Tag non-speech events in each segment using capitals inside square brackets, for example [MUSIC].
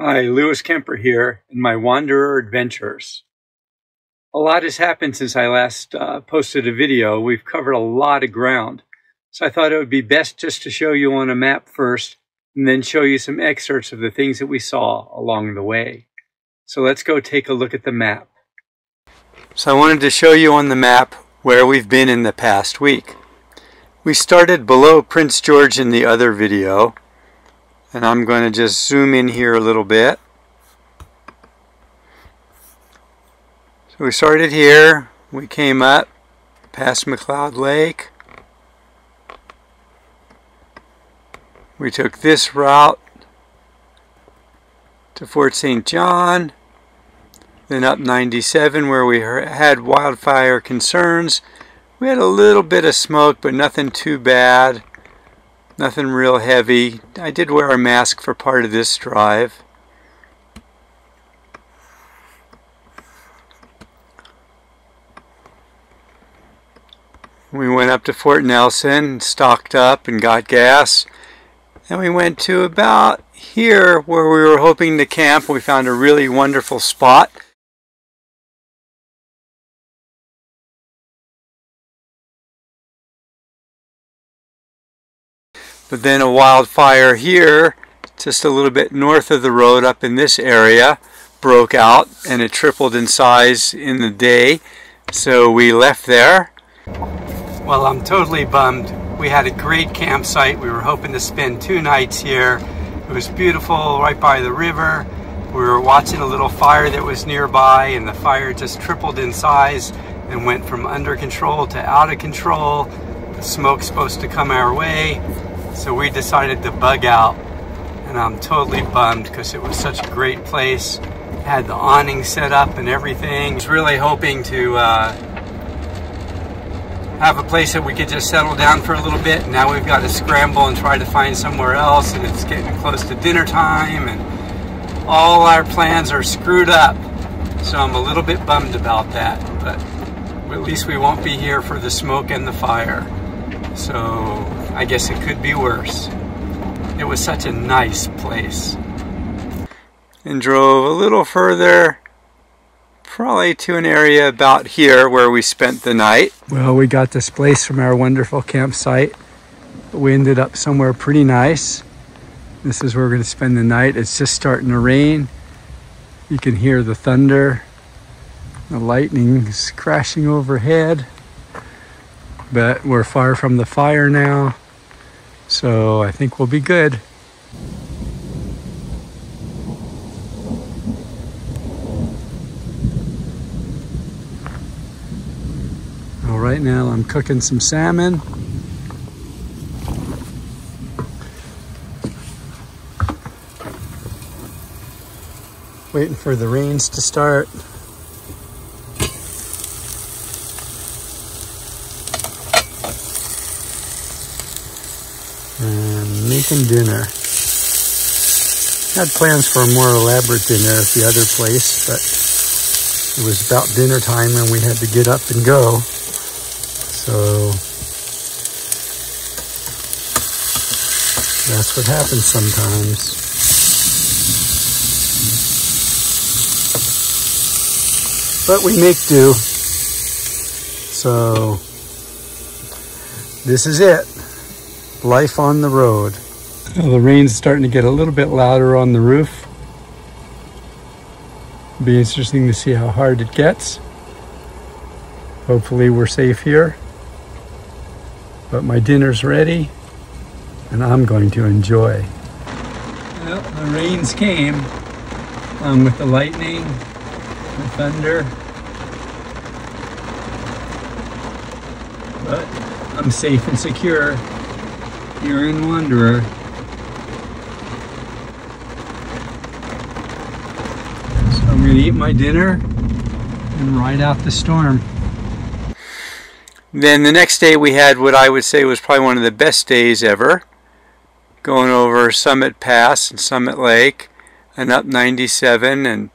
Hi, Lewis Kemper here in my Wanderer Adventures. A lot has happened since I last uh, posted a video. We've covered a lot of ground. So I thought it would be best just to show you on a map first and then show you some excerpts of the things that we saw along the way. So let's go take a look at the map. So I wanted to show you on the map where we've been in the past week. We started below Prince George in the other video and I'm going to just zoom in here a little bit. So we started here, we came up past McLeod Lake. We took this route to Fort St. John, then up 97 where we had wildfire concerns. We had a little bit of smoke, but nothing too bad. Nothing real heavy. I did wear a mask for part of this drive. We went up to Fort Nelson, stocked up and got gas. And we went to about here where we were hoping to camp. We found a really wonderful spot. But then a wildfire here, just a little bit north of the road up in this area, broke out and it tripled in size in the day. So we left there. Well, I'm totally bummed. We had a great campsite. We were hoping to spend two nights here. It was beautiful right by the river. We were watching a little fire that was nearby and the fire just tripled in size and went from under control to out of control. The smoke's supposed to come our way. So we decided to bug out, and I'm totally bummed because it was such a great place. Had the awning set up and everything. Was really hoping to uh, have a place that we could just settle down for a little bit. And now we've got to scramble and try to find somewhere else, and it's getting close to dinner time, and all our plans are screwed up. So I'm a little bit bummed about that, but at least we won't be here for the smoke and the fire. So I guess it could be worse. It was such a nice place. And drove a little further, probably to an area about here where we spent the night. Well, we got displaced from our wonderful campsite. We ended up somewhere pretty nice. This is where we're going to spend the night. It's just starting to rain. You can hear the thunder. The lightning's crashing overhead but we're far from the fire now. So I think we'll be good. Well, right now I'm cooking some salmon. Waiting for the rains to start. Making dinner. Had plans for a more elaborate dinner at the other place, but it was about dinner time and we had to get up and go. So that's what happens sometimes. But we make do. So this is it. Life on the road. The rain's starting to get a little bit louder on the roof. be interesting to see how hard it gets. Hopefully we're safe here. But my dinner's ready and I'm going to enjoy. Well, the rains came along with the lightning, the thunder. But I'm safe and secure here in Wanderer. I'm to eat my dinner and ride out the storm. Then the next day we had what I would say was probably one of the best days ever. Going over Summit Pass and Summit Lake and up 97 and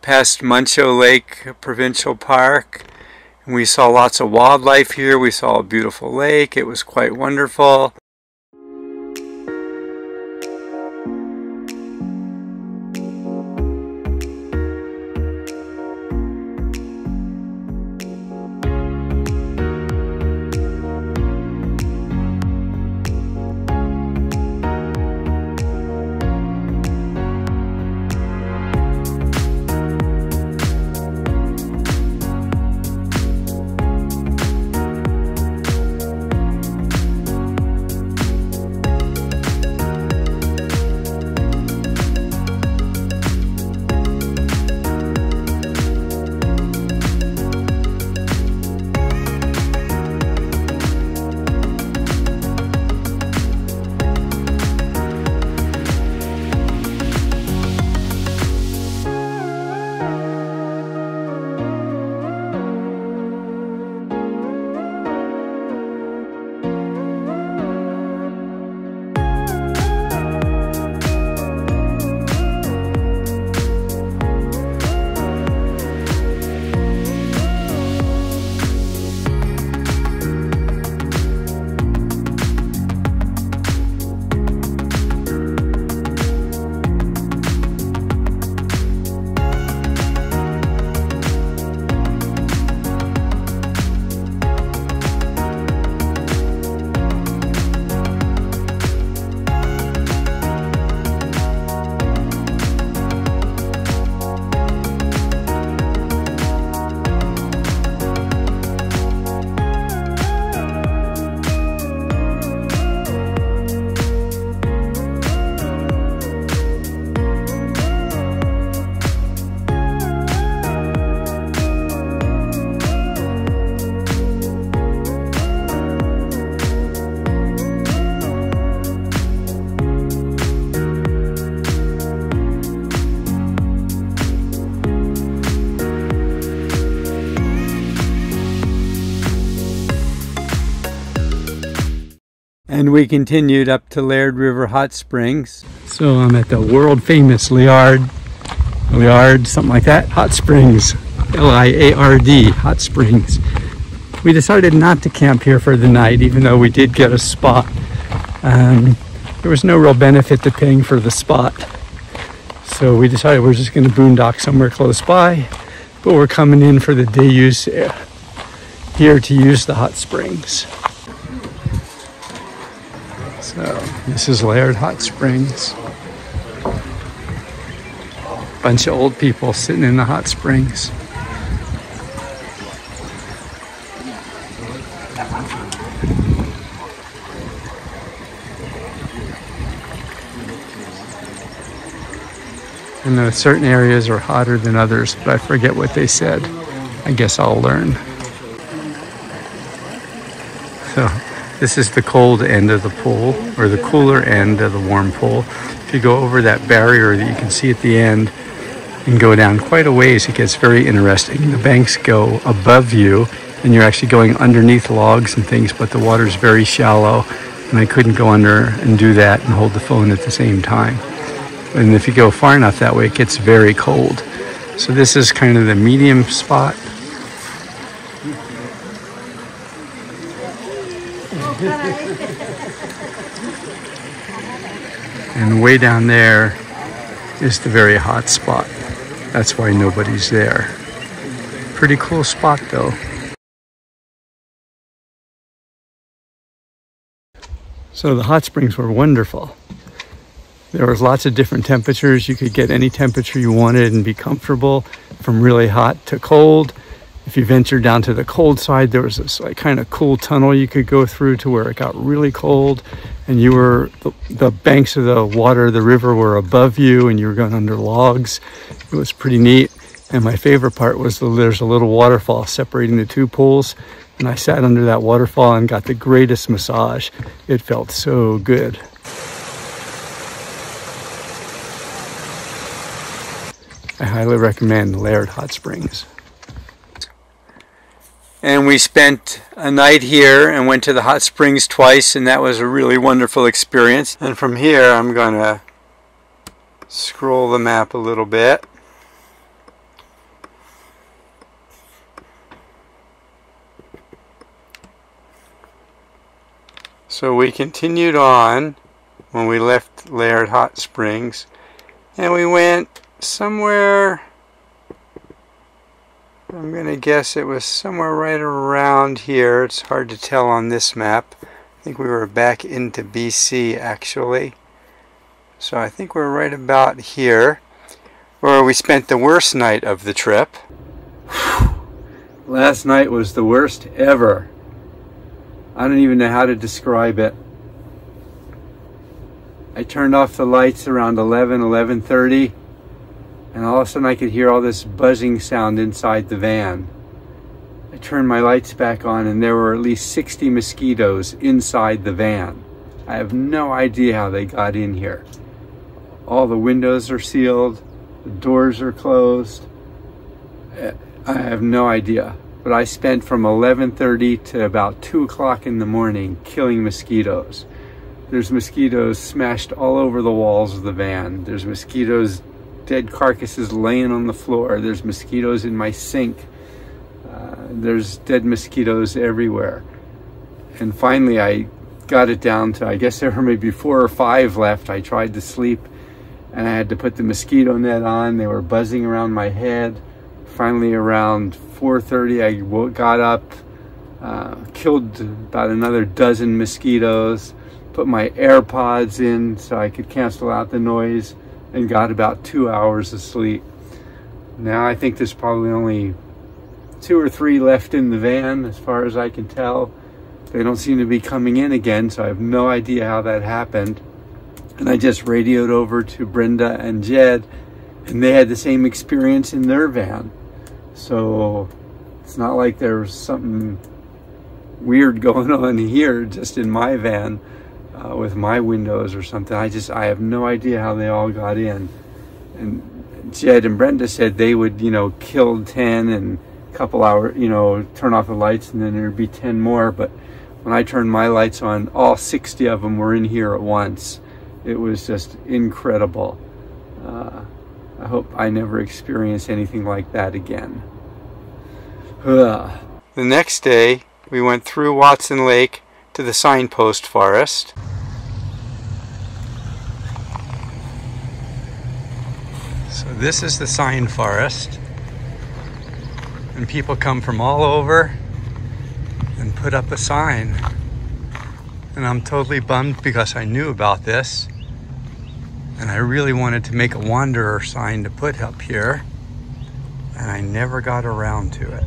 past Muncho Lake Provincial Park. And we saw lots of wildlife here. We saw a beautiful lake. It was quite wonderful. And we continued up to Liard River Hot Springs. So I'm at the world famous Liard, Liard, something like that, Hot Springs, L-I-A-R-D, Hot Springs. We decided not to camp here for the night, even though we did get a spot. Um, there was no real benefit to paying for the spot. So we decided we're just going to boondock somewhere close by, but we're coming in for the day use uh, here to use the hot springs. So this is Liard Hot Springs. Bunch of old people sitting in the hot springs. And certain areas are hotter than others, but I forget what they said. I guess I'll learn. So this is the cold end of the pool, or the cooler end of the warm pool. If you go over that barrier that you can see at the end and go down quite a ways, it gets very interesting. The banks go above you, and you're actually going underneath logs and things, but the water's very shallow, and I couldn't go under and do that and hold the phone at the same time. And if you go far enough that way, it gets very cold. So this is kind of the medium spot [LAUGHS] and way down there is the very hot spot. That's why nobody's there. Pretty cool spot though. So the hot springs were wonderful. There was lots of different temperatures. You could get any temperature you wanted and be comfortable from really hot to cold. If you ventured down to the cold side, there was this like kind of cool tunnel you could go through to where it got really cold and you were, the, the banks of the water, the river were above you and you were going under logs. It was pretty neat. And my favorite part was the, there's a little waterfall separating the two pools. And I sat under that waterfall and got the greatest massage. It felt so good. I highly recommend Liard Hot Springs. And we spent a night here and went to the hot springs twice and that was a really wonderful experience. And from here I'm going to scroll the map a little bit. So we continued on when we left Liard Hot Springs and we went somewhere I'm going to guess it was somewhere right around here. It's hard to tell on this map. I think we were back into BC actually. So I think we're right about here where we spent the worst night of the trip. Last night was the worst ever. I don't even know how to describe it. I turned off the lights around 11, 11.30 and all of a sudden I could hear all this buzzing sound inside the van. I turned my lights back on and there were at least 60 mosquitoes inside the van. I have no idea how they got in here. All the windows are sealed, the doors are closed. I have no idea. But I spent from 11.30 to about 2 o'clock in the morning killing mosquitoes. There's mosquitoes smashed all over the walls of the van. There's mosquitoes dead carcasses laying on the floor. There's mosquitoes in my sink. Uh, there's dead mosquitoes everywhere. And finally, I got it down to, I guess there were maybe four or five left. I tried to sleep and I had to put the mosquito net on. They were buzzing around my head. Finally, around 4.30, I got up, uh, killed about another dozen mosquitoes, put my AirPods in so I could cancel out the noise and got about two hours of sleep. Now I think there's probably only two or three left in the van as far as I can tell. They don't seem to be coming in again, so I have no idea how that happened. And I just radioed over to Brenda and Jed, and they had the same experience in their van. So it's not like there was something weird [LAUGHS] going on here just in my van uh, with my windows or something. I just, I have no idea how they all got in. And Jed and Brenda said they would, you know, kill 10 and a couple hours, you know, turn off the lights and then there'd be 10 more. But when I turned my lights on, all 60 of them were in here at once. It was just incredible. Uh, I hope I never experience anything like that again. Ugh. The next day, we went through Watson Lake to the signpost forest. So this is the sign forest. And people come from all over and put up a sign. And I'm totally bummed because I knew about this. And I really wanted to make a wanderer sign to put up here. And I never got around to it.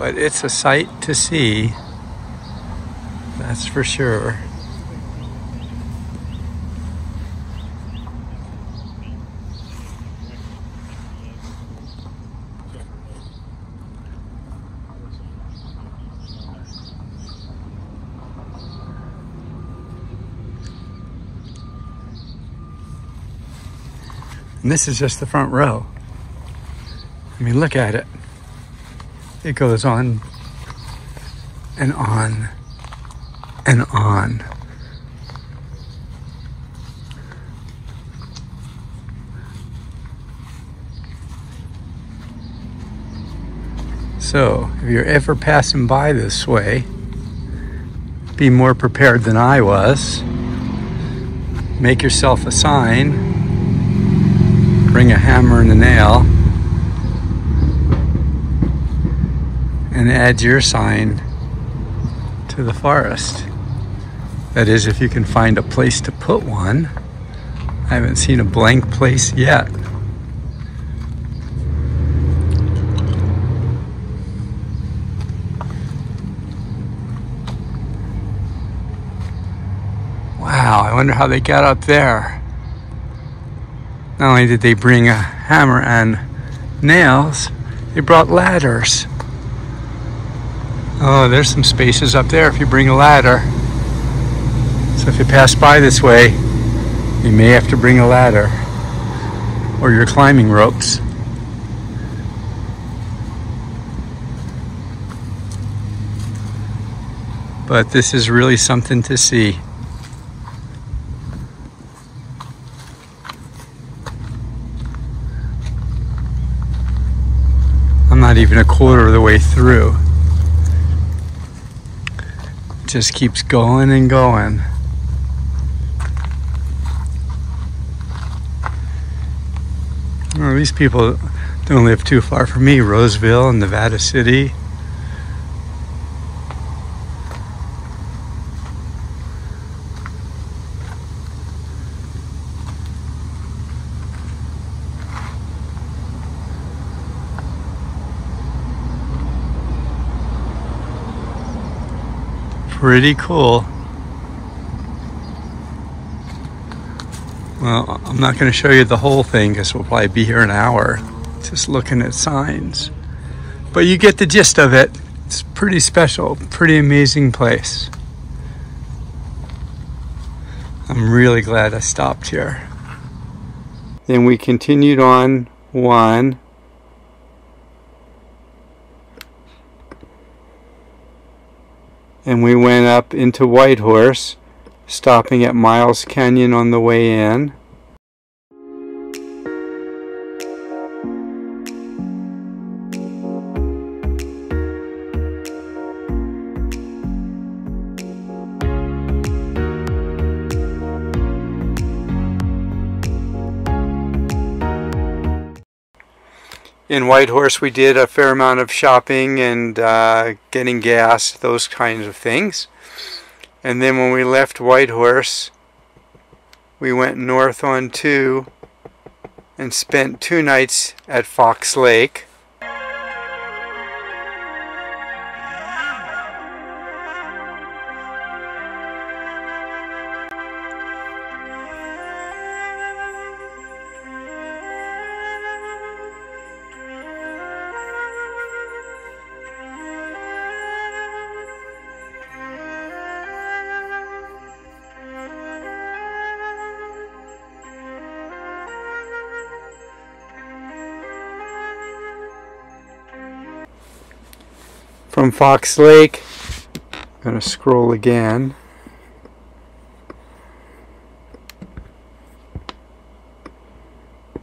But it's a sight to see, that's for sure. And this is just the front row. I mean, look at it. It goes on and on and on. So, if you're ever passing by this way, be more prepared than I was. Make yourself a sign, bring a hammer and a nail and add your sign to the forest. That is, if you can find a place to put one. I haven't seen a blank place yet. Wow, I wonder how they got up there. Not only did they bring a hammer and nails, they brought ladders. Oh, there's some spaces up there if you bring a ladder. So if you pass by this way, you may have to bring a ladder or your climbing ropes. But this is really something to see. I'm not even a quarter of the way through just keeps going and going. Well, these people don't live too far from me, Roseville and Nevada City. Pretty cool. Well, I'm not going to show you the whole thing because we'll probably be here an hour just looking at signs. But you get the gist of it. It's pretty special, pretty amazing place. I'm really glad I stopped here. Then we continued on one and we went up into Whitehorse, stopping at Miles Canyon on the way in. In Whitehorse we did a fair amount of shopping and uh, getting gas, those kinds of things. And then when we left Whitehorse, we went north on 2 and spent two nights at Fox Lake. From Fox Lake. I'm going to scroll again.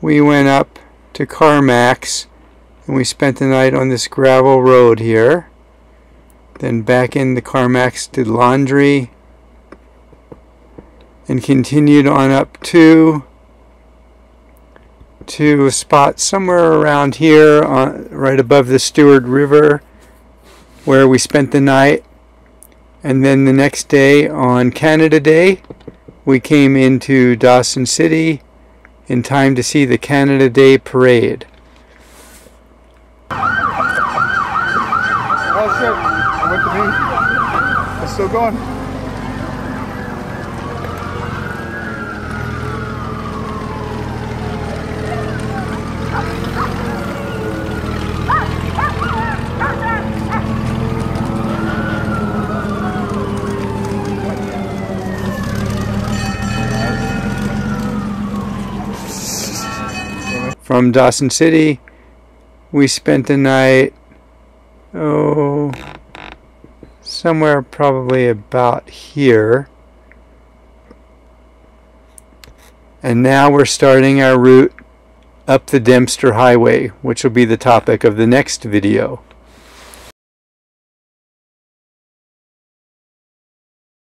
We went up to Carmacks and we spent the night on this gravel road here. Then back in the Carmacks did laundry and continued on up to to a spot somewhere around here on, right above the Stewart River where we spent the night and then the next day on Canada Day we came into Dawson City in time to see the Canada Day parade. Shit, I went to me. It's still going. From Dawson City, we spent the night, oh, somewhere probably about here. And now we're starting our route up the Dempster Highway, which will be the topic of the next video.